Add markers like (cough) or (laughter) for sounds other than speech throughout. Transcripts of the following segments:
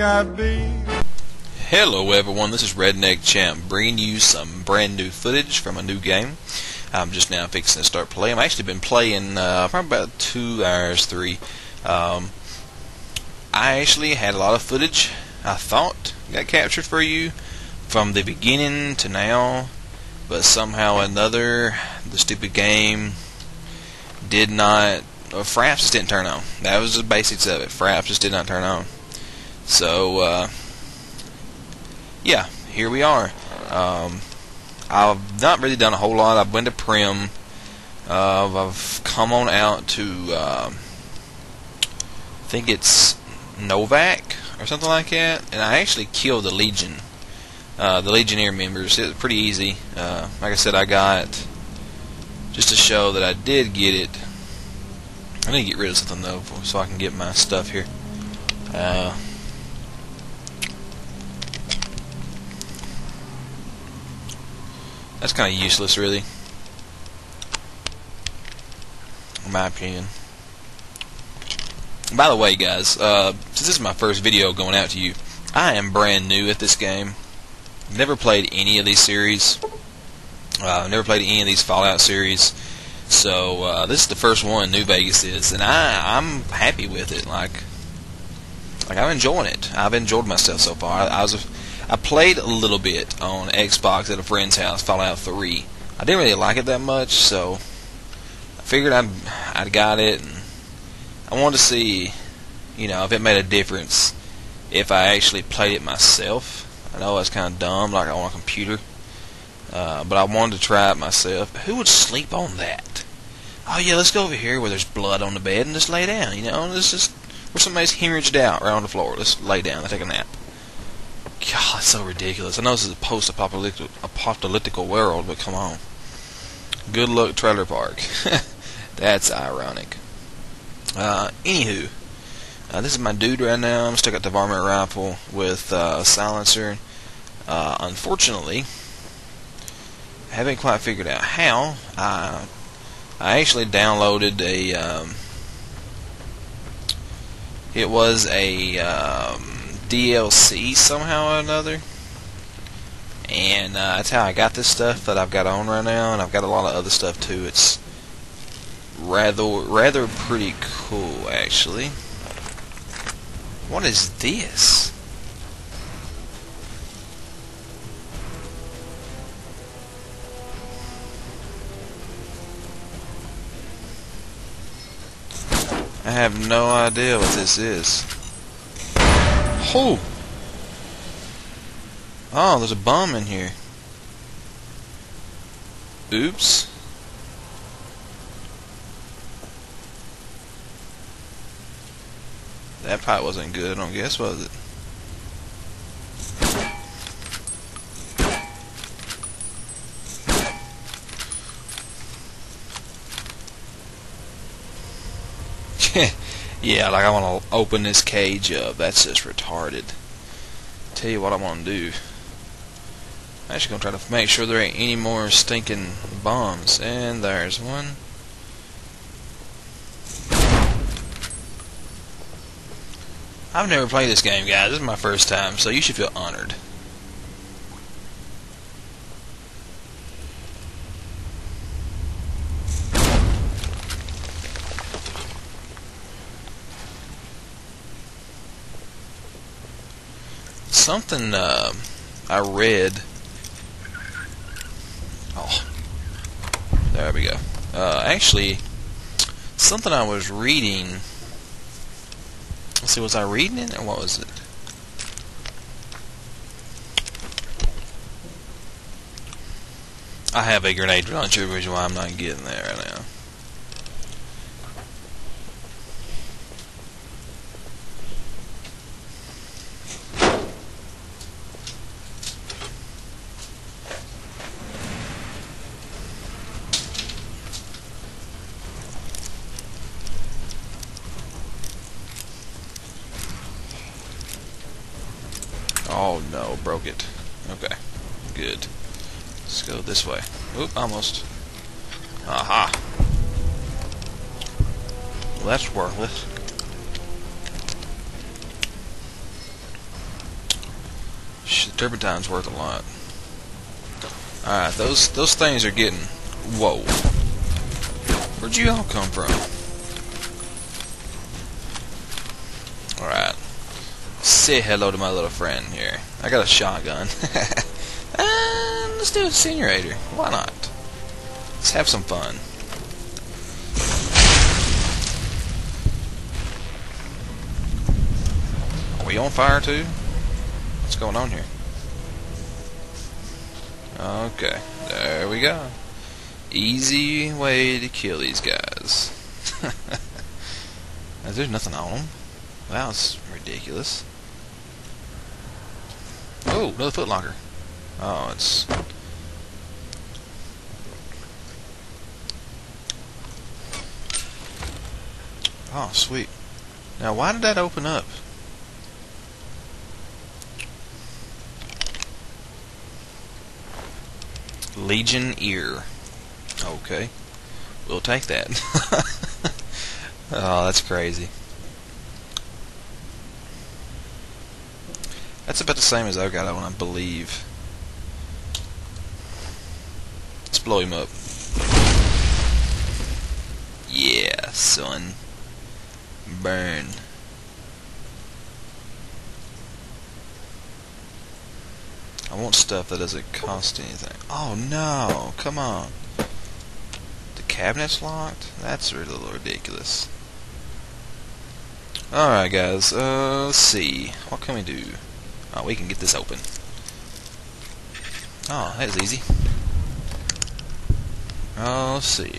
got beef. Hello everyone, this is Redneck Champ bringing you some brand new footage from a new game. I'm just now fixing to start playing. I've actually been playing uh, probably about two hours, three. Um, I actually had a lot of footage I thought got captured for you from the beginning to now, but somehow or another the stupid game did not. Fraps just didn't turn on. That was the basics of it. Fraps just did not turn on. So, uh, yeah, here we are. Um, I've not really done a whole lot. I've been to Primm. Uh, I've come on out to, uh, I think it's Novak or something like that, and I actually killed the Legion, uh, the Legionnaire members. It was pretty easy. Uh, like I said, I got just to show that I did get it. I need to get rid of something though, so I can get my stuff here. Uh, That's kind of useless, really. In my opinion. By the way, guys, uh, since this is my first video going out to you, I am brand new at this game. Never played any of these series. Uh, never played any of these Fallout series. So uh, this is the first one New Vegas is, and I I'm happy with it. Like, like I'm enjoying it. I've enjoyed myself so far. I, I was. I played a little bit on Xbox at a friend's house, Fallout 3. I didn't really like it that much, so I figured I'd I'd got it, and I wanted to see, you know, if it made a difference if I actually played it myself. I know that's kind of dumb, like on a computer, uh, but I wanted to try it myself. Who would sleep on that? Oh yeah, let's go over here where there's blood on the bed and just lay down. You know, let's just where somebody's hemorrhaged out right on the floor. Let's lay down and take a nap. God, (laughs) it's so ridiculous. I know this is a post-apocalyptic world, but come on. Good luck, trailer park. (laughs) That's ironic. Uh, anywho, uh, this is my dude right now. I'm stuck at the varmint rifle with uh, a silencer. Uh, unfortunately, I haven't quite figured out how. I I actually downloaded a. Um, it was a. Um, DLC somehow or another. And uh, that's how I got this stuff that I've got on right now, and I've got a lot of other stuff too. It's rather rather pretty cool, actually. What is this? I have no idea what this is. Oh! Oh, there's a bomb in here. Oops. That pipe wasn't good, I don't guess, was it? (laughs) Yeah, like I want to open this cage up. That's just retarded. Tell you what I'm going to do. I'm actually going to try to make sure there ain't any more stinking bombs. And there's one. I've never played this game, guys. This is my first time, so you should feel honored. Something uh, I read. Oh, there we go. Uh, actually, something I was reading. Let's see, was I reading it or what was it? I have a grenade launcher, which is why I'm not getting there right now. Oh no, broke it. Okay, good. Let's go this way. Oop, almost. Aha. Well, that's worthless. The turpentine's worth a lot. Alright, those those things are getting... Whoa. Where'd you all come from? Alright. Say hello to my little friend here. I got a shotgun. (laughs) and let's do a incinerator. Why not? Let's have some fun. Are we on fire too? What's going on here? Okay, there we go. Easy way to kill these guys. (laughs) There's nothing on them. That was ridiculous. Oh, another footlocker. Oh, it's... Oh, sweet. Now, why did that open up? Legion Ear. Okay. We'll take that. (laughs) oh, that's crazy. That's about the same as that one, I believe. Let's blow him up. Yeah, son. Burn. I want stuff that doesn't cost anything. Oh no, come on. The cabinet's locked? That's a little ridiculous. Alright guys, uh, let's see. What can we do? Oh, we can get this open. Oh, that was easy. Oh, let's see.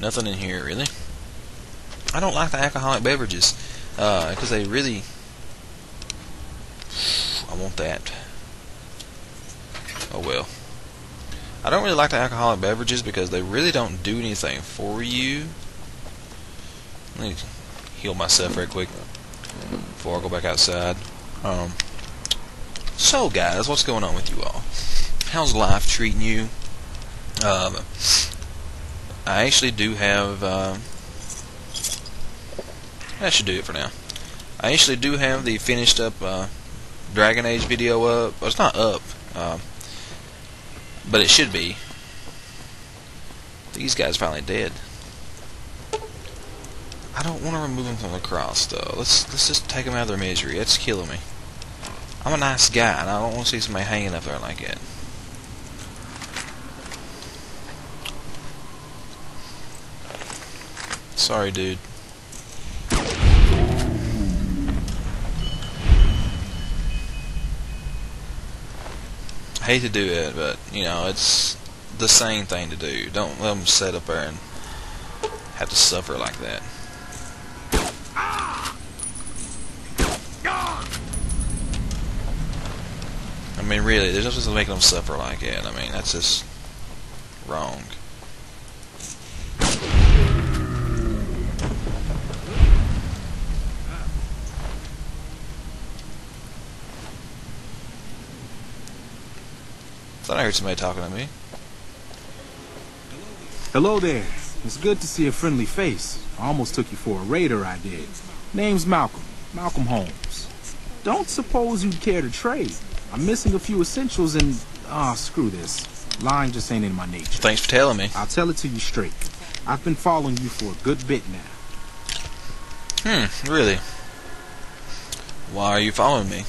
Nothing in here, really. I don't like the alcoholic beverages, because uh, they really... I want that. Oh well. I don't really like the alcoholic beverages because they really don't do anything for you. Let me heal myself real quick before I go back outside. Um, so, guys, what's going on with you all? How's life treating you? Um, I actually do have. Uh, that should do it for now. I actually do have the finished up uh, Dragon Age video up. Well, it's not up. Uh, but it should be. These guys finally dead. I don't want to remove them from the cross, though. Let's let's just take them out of their misery. It's killing me. I'm a nice guy, and I don't want to see somebody hanging up there like that. Sorry, dude. hate to do it, but you know it's the same thing to do. Don't let them sit up there and have to suffer like that. I mean, really, there's no sense in making them suffer like that. I mean, that's just wrong. Thought I heard somebody talking to me. Hello there. It's good to see a friendly face. I almost took you for a raider, I did. Name's Malcolm. Malcolm Holmes. Don't suppose you'd care to trade. I'm missing a few essentials and... Ah, oh, screw this. Lying just ain't in my nature. Thanks for telling me. I'll tell it to you straight. I've been following you for a good bit now. Hmm, really? Why are you following me?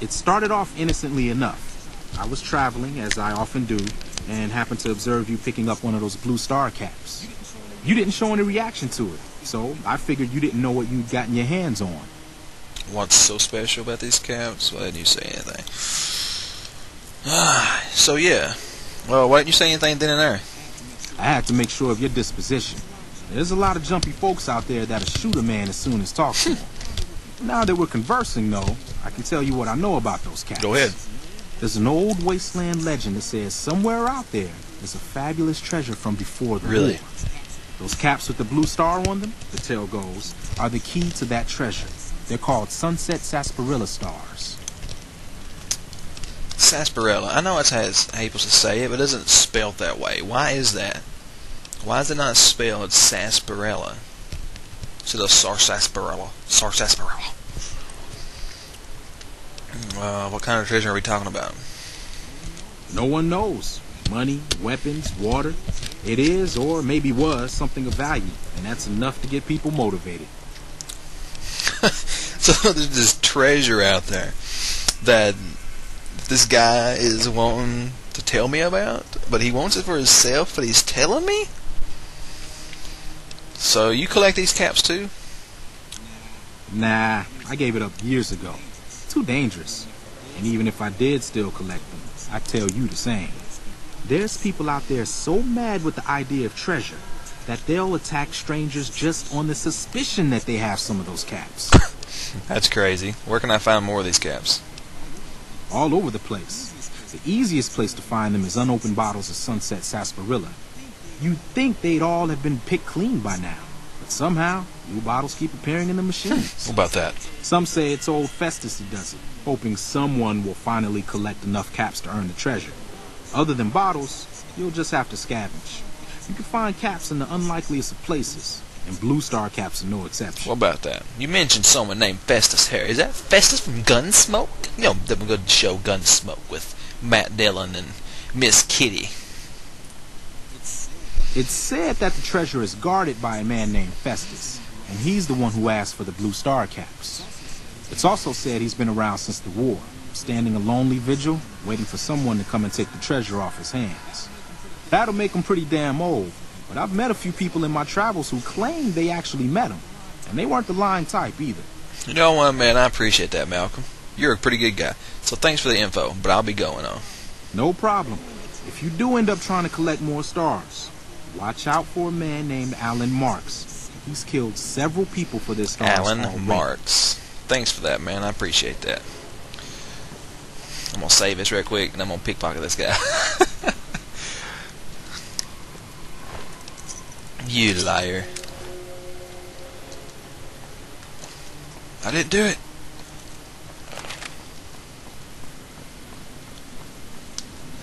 It started off innocently enough. I was traveling, as I often do, and happened to observe you picking up one of those blue star caps. You didn't show any reaction to it, so I figured you didn't know what you'd gotten your hands on. What's so special about these caps? Why didn't you say anything? Ah, so yeah. Well, why didn't you say anything then and there? I had to make sure of your disposition. There's a lot of jumpy folks out there that'll shoot a man as soon as talk to him. (laughs) now that we're conversing, though, I can tell you what I know about those caps. Go ahead. There's an old wasteland legend that says somewhere out there is a fabulous treasure from before the really? war. Those caps with the blue star on them, the tale goes, are the key to that treasure. They're called sunset sarsaparilla stars. Sarsaparilla. I know it's how it's able to say it, but it isn't spelled that way. Why is that? Why is it not spelled sarsaparilla? Instead of sarsaparilla. Sarsaparilla. Uh, what kind of treasure are we talking about? No one knows. Money, weapons, water. It is, or maybe was, something of value, and that's enough to get people motivated. (laughs) (laughs) so there's this treasure out there that this guy is wanting to tell me about, but he wants it for himself, but he's telling me? So you collect these caps too? Nah, I gave it up years ago. Too dangerous. And even if I did still collect them, I tell you the same. There's people out there so mad with the idea of treasure that they'll attack strangers just on the suspicion that they have some of those caps. (laughs) That's crazy. Where can I find more of these caps? All over the place. The easiest place to find them is unopened bottles of Sunset Sarsaparilla. You'd think they'd all have been picked clean by now. But somehow, new bottles keep appearing in the machines. (laughs) What about that? Some say it's old Festus who does it, hoping someone will finally collect enough caps to earn the treasure. Other than bottles, you'll just have to scavenge. You can find caps in the unlikeliest of places, and Blue Star caps are no exception. What about that? You mentioned someone named Festus Harry. Is that Festus from Gunsmoke? You know, the good show Gunsmoke with Matt Dillon and Miss Kitty. It's said that the treasure is guarded by a man named Festus, and he's the one who asked for the Blue Star caps. It's also said he's been around since the war, standing a lonely vigil, waiting for someone to come and take the treasure off his hands. That'll make him pretty damn old, but I've met a few people in my travels who claim they actually met him, and they weren't the lying type either. You know what, man? I appreciate that, Malcolm. You're a pretty good guy. So thanks for the info, but I'll be going on. No problem. If you do end up trying to collect more stars, watch out for a man named Allen Marks. He's killed several people for this stars. Allen already. Marks. Thanks for that, man. I appreciate that. I'm gonna save this real quick, and I'm gonna pickpocket this guy. (laughs) you liar. I didn't do it.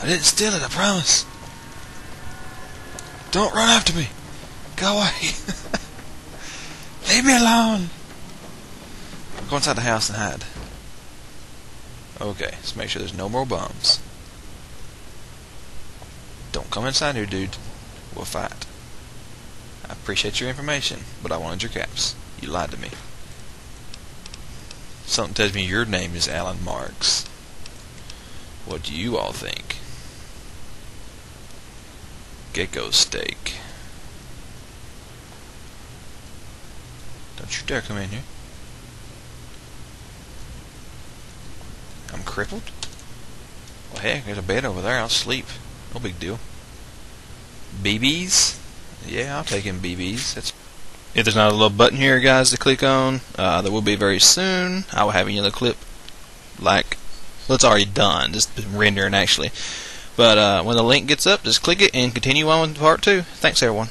I didn't steal it, I promise. Don't run after me. Go away. (laughs) Leave me alone. Go inside the house and hide. Okay, let's make sure there's no more bombs. Don't come inside here, dude. We'll fight. Appreciate your information, but I wanted your caps. You lied to me. Something tells me your name is Allen Marks. What do you all think? Gecko steak. Don't you dare come in here. I'm crippled? Well, heck, there's a bed over there. I'll sleep. No big deal. BBs? Yeah, I'll take in BBs. That's if there's not a little button here, guys, to click on, uh, there will be very soon. I will have another clip, like, well, it's already done, just rendering actually. But uh, when the link gets up, just click it and continue on with part two. Thanks, everyone.